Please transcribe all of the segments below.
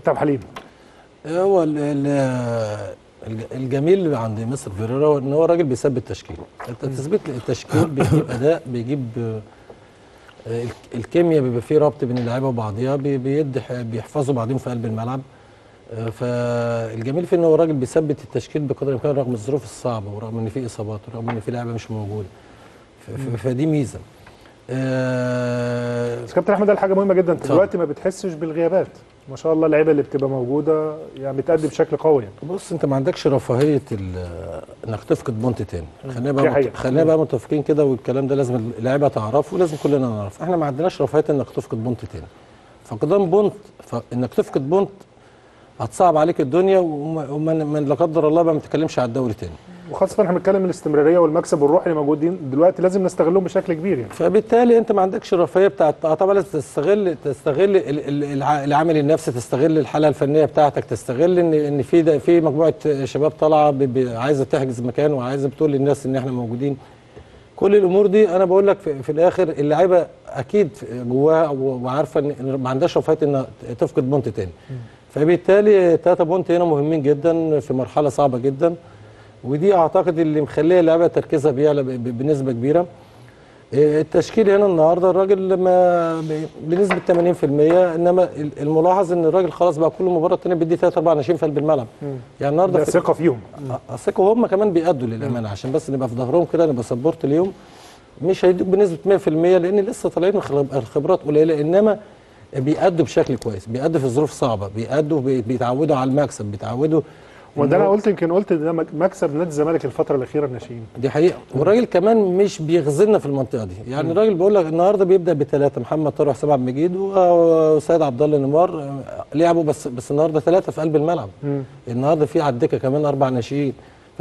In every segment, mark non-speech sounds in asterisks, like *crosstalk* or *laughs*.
كابتن حليم. هو ال- ال- الج- الجميل اللي عند مستر فيريرا هو إن هو راجل بيثبت تشكيل أنت تثبيت التشكيل بيجيب أداء بيجيب آه، الك- الكيمياء بيبقى فيه ربط بين اللعيبة وبعضيها بي- بيدي بيحفظوا بعضهم في قلب الملعب. آه، فالجميل فيه إن هو راجل بيثبت التشكيل بقدر الإمكان رغم الظروف الصعبة ورغم إن في إصابات ورغم إن في لعيبة مش موجودة. فدي ميزة. آه، بس كابتن أحمد قال حاجة مهمة جدا. أنت. دلوقتي ما بتحسش بالغيابات. ما شاء الله اللعيبة اللي بتبقى موجودة يعني بتأدي بشكل قوي. يعني بص انت ما عندكش رفاهية انك تفقد point تاني. خلينا بقى. مت... خلينا بقى متفقين كده والكلام ده لازم اللعيبة تعرفه ولازم كلنا نعرف. إحنا ما عندناش رفاهية انك تفقد point تاني. فقدان point فانك تفقد point هتصعب عليك الدنيا وما وما- ما لا قدر الله بقى ما تتكلمش على الدوري تاني. وخاصة إحنا بنتكلم الاستمرارية والمكسب والروح اللي موجودين دلوقتي لازم نستغلهم بشكل كبير يعني. فبالتالي أنت ما عندكش الرفاهية بتاعت آه طبعا لازم تستغل تستغل ال- ال- الع- العامل النفسي تستغل الحالة الفنية بتاعتك تستغل ان إن في ده في مجموعة شباب طالعة عايزة تحجز مكان وعايزة بتقول للناس إن إحنا موجودين. كل الأمور دي أنا بقول لك في, في الآخر اللعيبة أكيد جواها وعارفة ان إن ما عندهاش رفاهية ان تفقد بونت تاني. فبالتالي تلاتة بونت هنا مهمين جدا في مرحلة صعبة جدا. ودي أعتقد اللي مخلية اللعيبه تركيزها بيعلى بنسبة كبيرة. إيه، التشكيل هنا النهارده الراجل لما ب- بنسبة 80% إنما ال- الملاحظ إن الراجل خلاص بقى كل مباراة تانية بيدي ثلاث أربع ناشئين في قلب الملعب. يعني النهارده ثقة فيهم. اثق وهم كمان بيأدوا للأمانة. عشان بس نبقى في ظهرهم كده نبقى سبورت ليهم. مش هيدوك بنسبة 100% لأن لسه طالعين الخب- الخبرات قليلة. إنما بيأدوا بشكل كويس بيأدوا في ظروف صعبة بيأدوا بي- بيتعودوا على المكسب بيتعودوا وده أنا قلت يمكن قلت ده مك- مكسب نادي الزمالك الفترة الأخيرة الناشئين دي حقيقة. والراجل كمان مش بيغزلنا في المنطقة دي. يعني الراجل بيقول لك النهارده بيبدأ بثلاثه محمد طارق حسام عبد المجيد وسيد عبد الله نيمار لعبوا بس بس النهارده ثلاثة في قلب الملعب. النهارده في على الدكة كمان أربع ناشئين.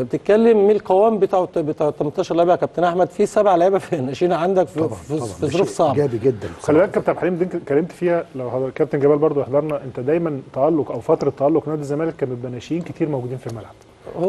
فبتتكلم من القوام بتاع بتاع 18 لاعب يا كابتن أحمد؟ في سبع لعيبة في *laughs* ناشئين عندك في, في, في ظروف صعبة. إيجابي جدا خلي بالك كابتن حليم دي اتكلمت فيها لو كابتن جمال برضو حضرنا انت دايما تالق أو فترة تالق نادي الزمالك كان بيبقى ناشئين كتير موجودين في الملعب.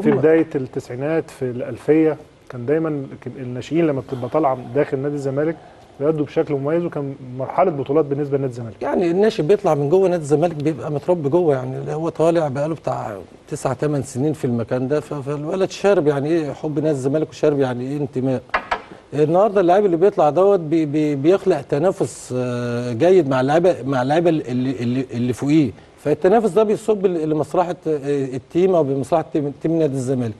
في بداية التسعينات في الألفية كان دايما الناشئين لما بتبقى طالعة داخل نادي الزمالك بيأدوا بشكل مميز وكان مرحله بطولات بالنسبة لنادي الزمالك. يعني الناشئ بيطلع من جوه نادي الزمالك بيبقى متربي جوه يعني هو طالع بقاله بتاع تسع ثمان سنين في المكان ده. فالولد شارب يعني إيه حب نادي الزمالك وشارب يعني إيه انتماء. النهارده اللاعب اللي بيطلع دوت بي بي بيخلق تنافس آه، جيد مع اللعيبة مع اللعيبة اللي اللي, اللي فوقيه. فالتنافس ده بيصب لمصلحة آه، ال team أو بمصلحة team نادي الزمالك.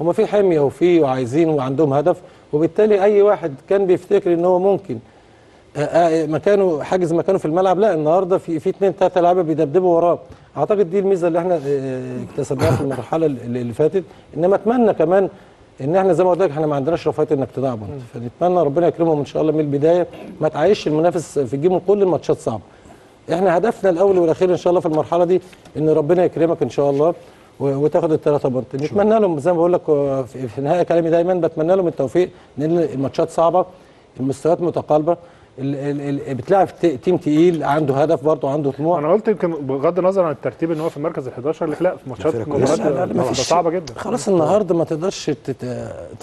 هما في حمية وفي وعايزين وعندهم هدف وبالتالي أي واحد كان بيفتكر إن هو ممكن آه، آه، مكانه حاجز مكانه في الملعب لا النهارده في في اثنين ثلاثة لعيبة بيدبدبوا وراه. أعتقد دي الميزة اللي إحنا آه، اكتسبناها في المرحلة اللي فاتت. إنما أتمنى كمان إن إحنا زي ما قلت لك إحنا ما عندناش رفاهية إنك تضيع point. فنتمنى ربنا يكرمهم إن شاء الله من البداية ما تعيش المنافس في جيمه كل الماتشات صعبة. إحنا هدفنا الأول والأخير إن شاء الله في المرحلة دي إن ربنا يكرمك إن شاء الله. وتاخد الثلاثه بونت نتمنى لهم زي ما بقول لك في نهايه كلامي دايما بتمنى لهم التوفيق لأن الماتشات صعبة المستويات متقاربه بتلعب تيم تقيل عنده هدف برضه عنده طموح. أنا قلت يمكن بغض النظر عن الترتيب إن هو في المركز ال 11 لك لا في ماتشات مباريات صعبة جدا. خلاص النهارده ما تقدرش تت...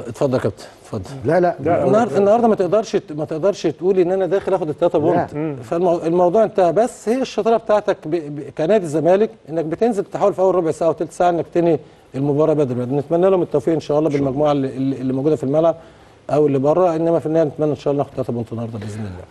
اتفضل يا كابتن اتفضل. لا لا. لا، النهارده النهارده ما تقدرش ما تقدرش تقول إن أنا داخل آخد الثلاثه بونت. فالموضوع انتهى. بس هي الشطارة بتاعتك ب... ب... كنادي الزمالك إنك بتنزل تحاول في أول ربع ساعة وثلث ساعة إنك تنهي المباراة بدري. نتمنى لهم التوفيق إن شاء الله بالمجموعة اللي, اللي موجودة في الملعب. أو اللي بره إنما في النهاية نتمنى إن شاء الله ناخد ثلاثة بونت النهارده بإذن الله.